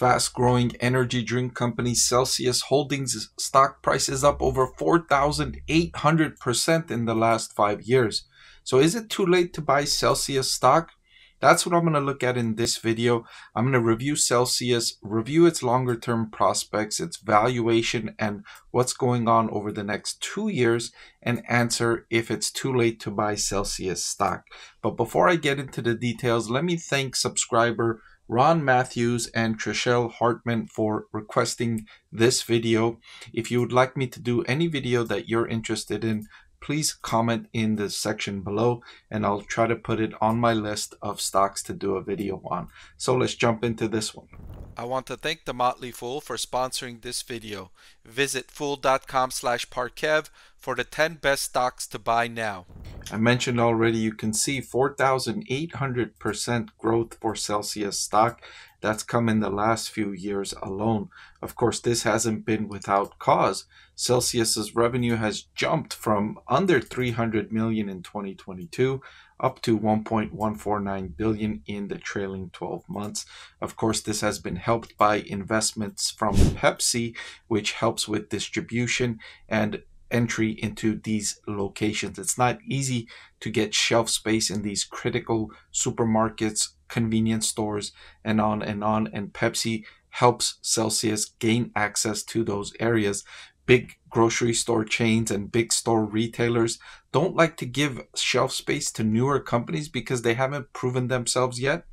Fast growing energy drink company Celsius Holdings stock price is up over 4,800% in the last five years. So is it too late to buy Celsius stock? That's what I'm going to look at in this video. I'm going to review Celsius, review its longer term prospects, its valuation, and what's going on over the next two years, and answer if it's too late to buy Celsius stock. But before I get into the details, let me thank subscriber Ron Matthews and Trishelle Hartman for requesting this video. If you would like me to do any video that you're interested in, please comment in the section below and I'll try to put it on my list of stocks to do a video on. So let's jump into this one. I want to thank The Motley Fool for sponsoring this video. Visit fool.com slash parkev for the 10 best stocks to buy now. I mentioned already you can see 4,800% growth for Celsius stock. That's come in the last few years alone. Of course, this hasn't been without cause. Celsius's revenue has jumped from under 300 million in 2022 up to 1.149 billion in the trailing 12 months. Of course, this has been helped by investments from Pepsi, which helps with distribution and entry into these locations. It's not easy to get shelf space in these critical supermarkets, convenience stores, and on and on. And Pepsi helps Celsius gain access to those areas big grocery store chains and big store retailers don't like to give shelf space to newer companies because they haven't proven themselves yet.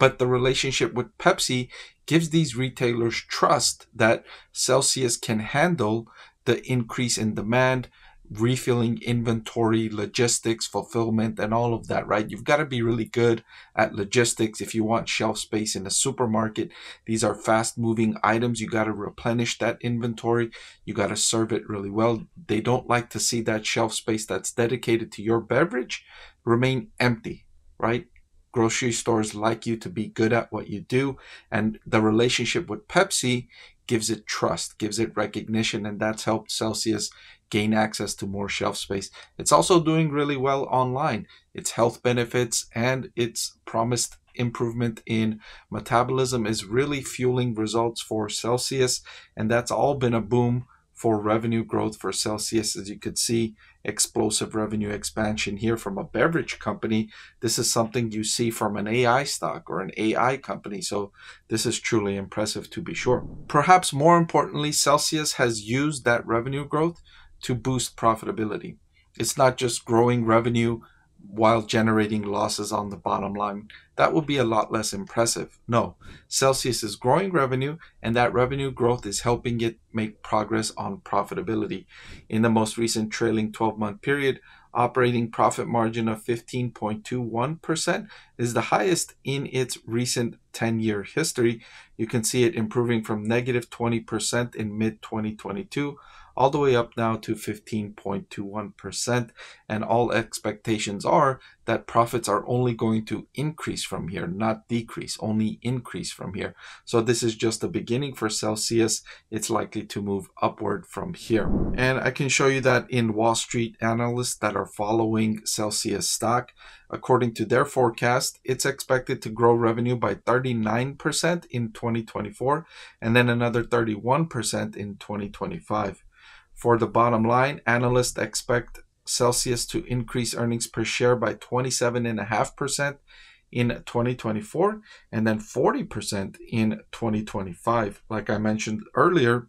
But the relationship with Pepsi gives these retailers trust that Celsius can handle the increase in demand, refilling inventory, logistics, fulfillment, and all of that, right? You've got to be really good at logistics if you want shelf space in a supermarket. These are fast moving items. You got to replenish that inventory. You got to serve it really well. They don't like to see that shelf space that's dedicated to your beverage remain empty, right? Grocery stores like you to be good at what you do. And the relationship with Pepsi gives it trust, gives it recognition, and that's helped Celsius gain access to more shelf space. It's also doing really well online. Its health benefits and its promised improvement in metabolism is really fueling results for Celsius, and that's all been a boom for revenue growth for Celsius. As you could see, explosive revenue expansion here from a beverage company. This is something you see from an AI stock or an AI company. So this is truly impressive to be sure. Perhaps more importantly, Celsius has used that revenue growth to boost profitability. It's not just growing revenue while generating losses on the bottom line. That would be a lot less impressive. No, Celsius is growing revenue, and that revenue growth is helping it make progress on profitability. In the most recent trailing 12 month period, operating profit margin of 15.21% is the highest in its recent 10 year history. You can see it improving from negative 20% in mid 2022 all the way up now to 15.21%. And all expectations are that profits are only going to increase from here, not decrease, only increase from here. So this is just the beginning for Celsius. It's likely to move upward from here. And I can show you that in Wall Street analysts that are following Celsius stock, according to their forecast, it's expected to grow revenue by 39% in 2024 and then another 31% in 2025. For the bottom line, analysts expect Celsius to increase earnings per share by 27.5% in 2024 and then 40% in 2025. Like I mentioned earlier,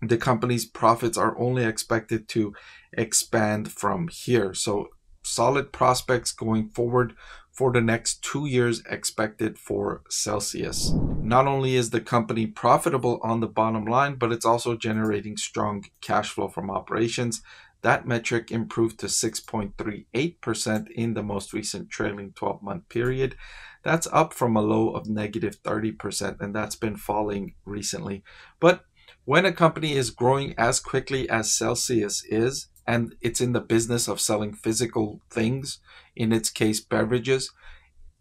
the company's profits are only expected to expand from here. So, solid prospects going forward for the next two years expected for Celsius. Not only is the company profitable on the bottom line, but it's also generating strong cash flow from operations. That metric improved to 6.38% in the most recent trailing 12 month period. That's up from a low of negative 30%, and that's been falling recently. But when a company is growing as quickly as Celsius is, and it's in the business of selling physical things, in its case, beverages,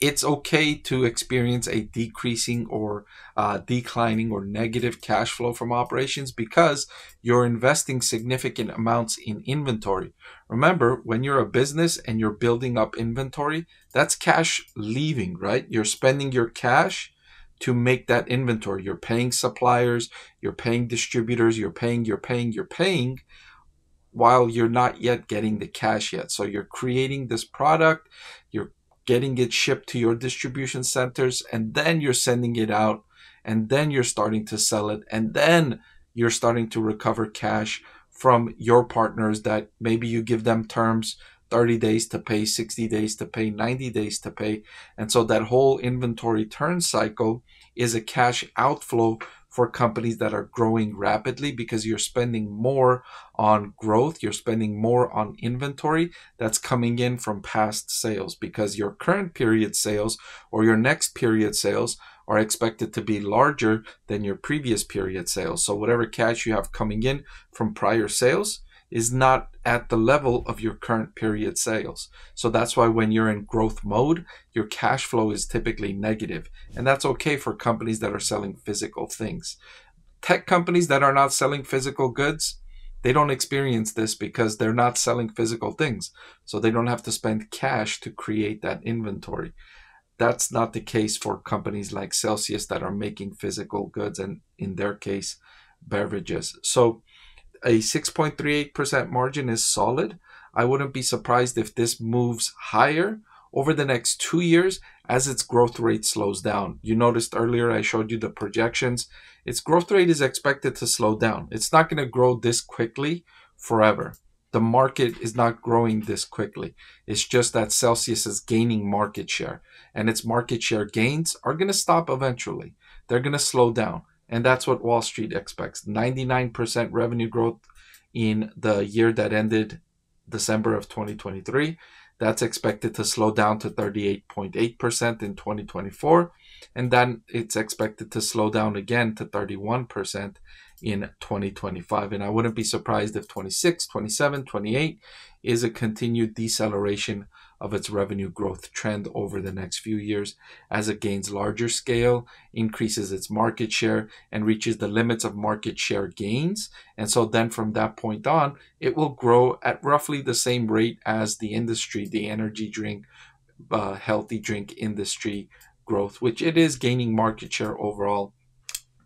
it's okay to experience a decreasing or uh, declining or negative cash flow from operations because you're investing significant amounts in inventory. Remember, when you're a business and you're building up inventory, that's cash leaving, right? You're spending your cash to make that inventory. You're paying suppliers, you're paying distributors, you're paying, you're paying, you're paying while you're not yet getting the cash yet. So you're creating this product, you're getting it shipped to your distribution centers, and then you're sending it out, and then you're starting to sell it, and then you're starting to recover cash from your partners that maybe you give them terms 30 days to pay, 60 days to pay, 90 days to pay. And so that whole inventory turn cycle is a cash outflow for companies that are growing rapidly because you're spending more on growth, you're spending more on inventory that's coming in from past sales because your current period sales or your next period sales are expected to be larger than your previous period sales. So whatever cash you have coming in from prior sales, is not at the level of your current period sales. So that's why when you're in growth mode, your cash flow is typically negative. And that's okay for companies that are selling physical things. Tech companies that are not selling physical goods, they don't experience this because they're not selling physical things. So they don't have to spend cash to create that inventory. That's not the case for companies like Celsius that are making physical goods and in their case, beverages. So a 6.38% margin is solid. I wouldn't be surprised if this moves higher over the next two years as its growth rate slows down. You noticed earlier I showed you the projections. Its growth rate is expected to slow down. It's not going to grow this quickly forever. The market is not growing this quickly. It's just that Celsius is gaining market share, and its market share gains are going to stop eventually. They're going to slow down. And that's what Wall Street expects 99% revenue growth in the year that ended December of 2023. That's expected to slow down to 38.8% in 2024. And then it's expected to slow down again to 31% in 2025. And I wouldn't be surprised if 26, 27, 28 is a continued deceleration of its revenue growth trend over the next few years as it gains larger scale, increases its market share, and reaches the limits of market share gains. And so then from that point on, it will grow at roughly the same rate as the industry, the energy drink, uh, healthy drink industry growth, which it is gaining market share overall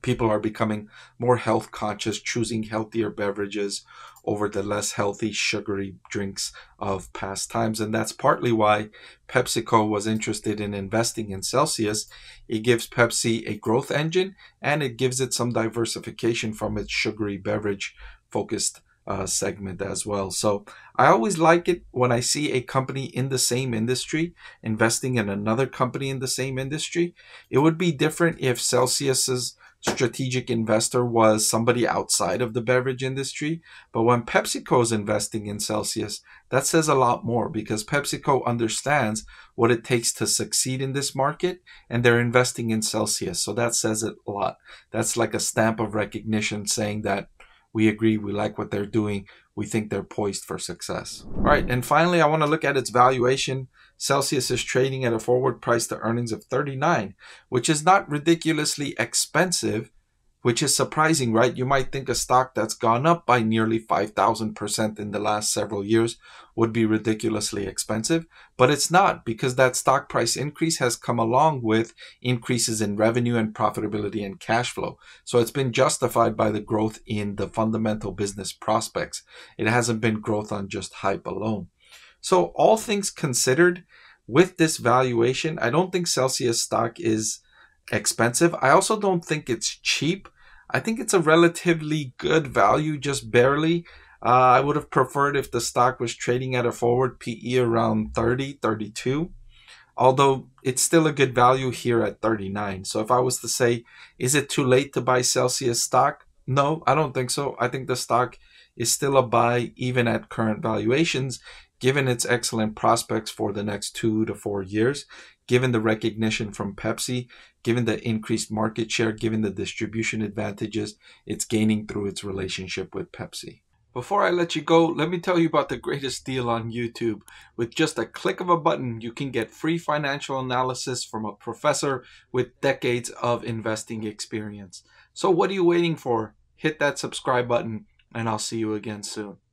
people are becoming more health conscious, choosing healthier beverages over the less healthy, sugary drinks of past times. And that's partly why PepsiCo was interested in investing in Celsius. It gives Pepsi a growth engine and it gives it some diversification from its sugary beverage focused uh, segment as well. So I always like it when I see a company in the same industry investing in another company in the same industry. It would be different if Celsius's strategic investor was somebody outside of the beverage industry. But when PepsiCo is investing in Celsius, that says a lot more because PepsiCo understands what it takes to succeed in this market and they're investing in Celsius. So that says it a lot. That's like a stamp of recognition saying that we agree, we like what they're doing, we think they're poised for success. All right, and finally, I want to look at its valuation. Celsius is trading at a forward price to earnings of 39, which is not ridiculously expensive which is surprising, right? You might think a stock that's gone up by nearly 5,000% in the last several years would be ridiculously expensive, but it's not because that stock price increase has come along with increases in revenue and profitability and cash flow. So it's been justified by the growth in the fundamental business prospects. It hasn't been growth on just hype alone. So all things considered, with this valuation, I don't think Celsius stock is expensive. I also don't think it's cheap. I think it's a relatively good value, just barely. Uh, I would have preferred if the stock was trading at a forward PE around 30, 32. Although it's still a good value here at 39. So if I was to say, is it too late to buy Celsius stock? No, I don't think so. I think the stock is still a buy even at current valuations, given its excellent prospects for the next two to four years given the recognition from Pepsi, given the increased market share, given the distribution advantages it's gaining through its relationship with Pepsi. Before I let you go, let me tell you about the greatest deal on YouTube. With just a click of a button, you can get free financial analysis from a professor with decades of investing experience. So what are you waiting for? Hit that subscribe button and I'll see you again soon.